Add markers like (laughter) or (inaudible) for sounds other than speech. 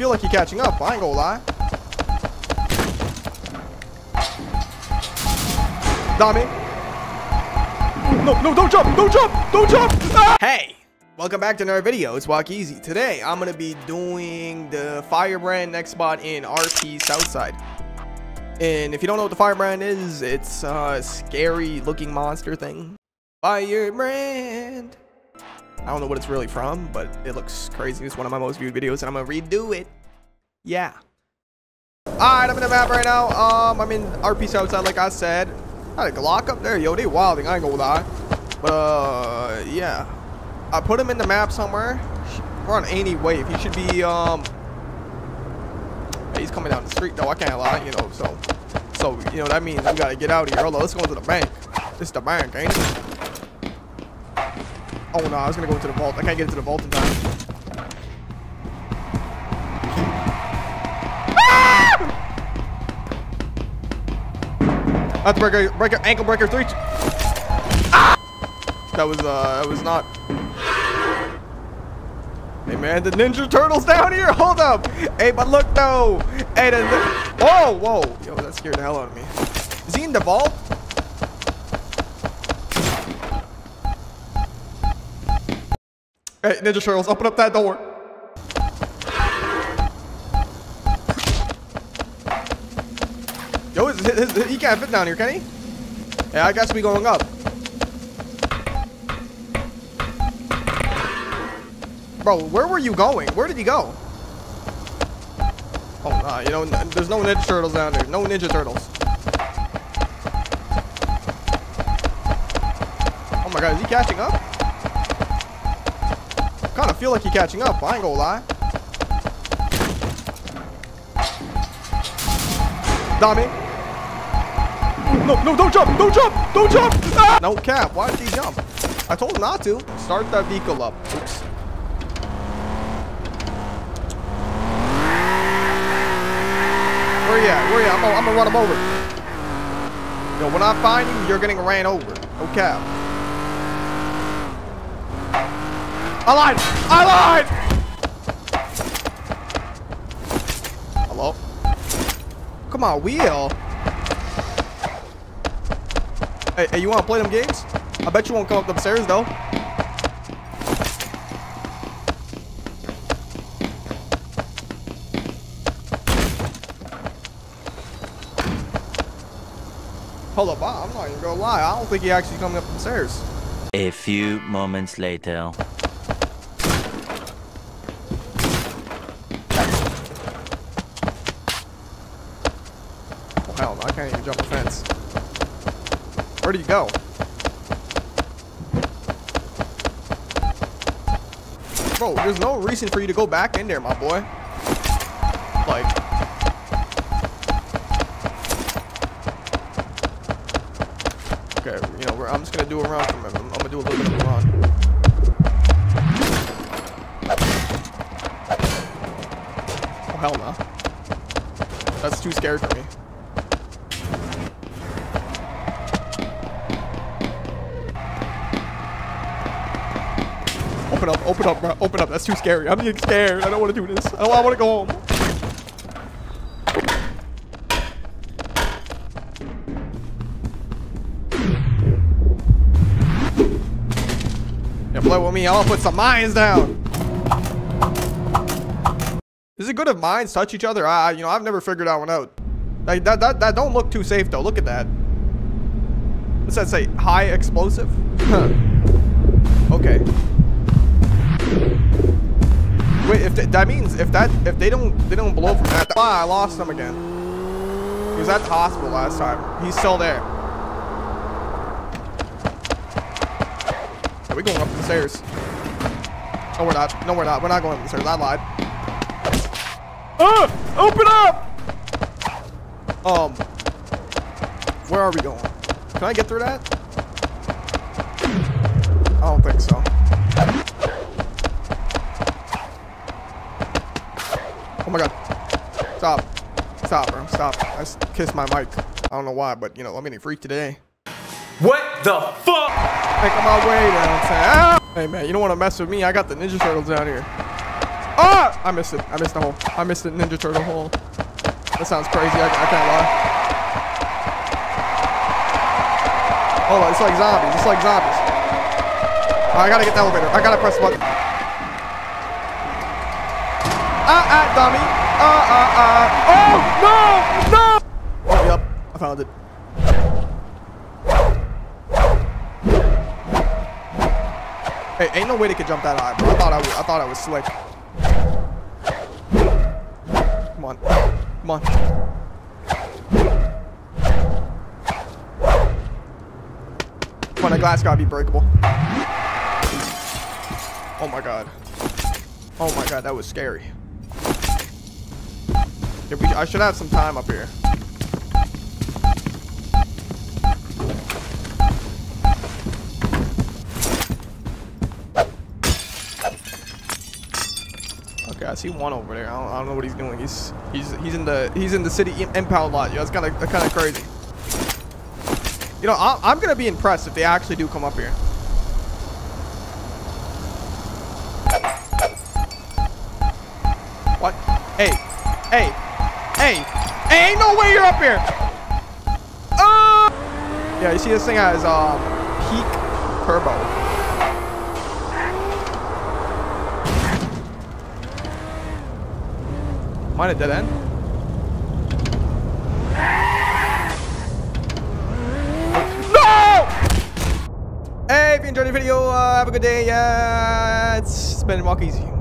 feel like you're catching up. I ain't gonna lie. Dami. No, no, don't jump, don't jump, don't jump. Ah! Hey, welcome back to another video. It's Wokeezy. Today, I'm gonna be doing the Firebrand nextbot in RP Southside. And if you don't know what the Firebrand is, it's a scary looking monster thing. Firebrand. I don't know what it's really from, but it looks crazy. It's one of my most viewed videos, and I'm gonna redo it. Yeah. Alright, I'm in the map right now. Um, I'm in RP Southside, like I said. Got a Glock up there, yo. They wilding. I ain't gonna lie. But uh, yeah. I put him in the map somewhere. We're on any wave. He should be um. He's coming down the street though. I can't lie, you know. So, so you know that means we gotta get out of here. Hold on, let's go to the bank. This is the bank, ain't it? Oh no, I was gonna go into the vault. I can't get into the vault in time. That's breaker, breaker, ankle breaker three. Ah! That was uh, that was not. Hey man, the Ninja Turtles down here. Hold up. Hey, but look though. Hey, the, whoa, whoa, yo, that scared the hell out of me. Is he in the vault? Hey, Ninja Turtles, open up that door. Yo, his, his, his, he can't fit down here, can he? Yeah, I guess we going up. Bro, where were you going? Where did he go? Oh, nah, you know, there's no Ninja Turtles down there. No Ninja Turtles. Oh my god, is he catching up? Feel like you're catching up. I ain't gonna lie. Dami. No, no, don't jump, don't jump, don't jump. Ah! No cap, why did he jump? I told him not to. Start that vehicle up. Oops. Where you at? Where you at? I'm gonna, I'm gonna run him over. Yo, when I find you, you're getting ran over. No cap. I lied! I lied! Hello? Come on, wheel. Hey, hey, you want to play them games? I bet you won't come up the stairs, though. Hold up, I'm not even gonna lie. I don't think he actually coming up the stairs. A few moments later. I can't even jump a fence. Where do you go? Bro, there's no reason for you to go back in there, my boy. Like... Okay, you know, I'm just gonna do a run from him. I'm, I'm gonna do a little bit of a run. Oh, hell no. That's too scary for me. Open up, open up, bro. Open up. That's too scary. I'm getting scared. I don't want to do this. I don't I want to go home. Yeah, play with me. I'll put some mines down. Is it good if mines touch each other? I, you know, I've never figured that one out. Like, that, that, that don't look too safe, though. Look at that. What's that say? High explosive? (laughs) okay. If they, that means if that if they don't they don't blow from that, ah, I lost him again. He was at the hospital last time. He's still there. Are we going up the stairs? No, we're not. No, we're not. We're not going up the stairs. I lied. Ah! Open up! Um, where are we going? Can I get through that? I kissed my mic. I don't know why, but you know, I'm getting freaked today. What the fuck? Make my way down. Ah! Hey man, you don't want to mess with me. I got the Ninja Turtles down here. Ah! I missed it. I missed the hole. I missed the Ninja Turtle hole. That sounds crazy. I, I can't lie. Hold on. It's like zombies. It's like zombies. I gotta get the elevator. I gotta press the button. Ah, ah, dummy. Ah, ah, ah. Oh, no, no. Found it. Hey, ain't no way they could jump that high, bro. I thought I was, I thought I was slick. Come on. Come on. Come on, the glass gotta be breakable. Oh my god. Oh my god, that was scary. We, I should have some time up here. Okay, I see one over there. I don't, I don't know what he's doing. He's he's he's in the he's in the city im- impound lot. Yeah, it's kind of kind of crazy. You know, I, I'm gonna be impressed if they actually do come up here. What? Hey, hey, hey, hey! Ain't no way you're up here. Uh, yeah, you see this thing has um peak turbo. Mine a dead end? No! Hey, if you enjoyed the video, uh, have a good day. Uh, it's been Wokeezy.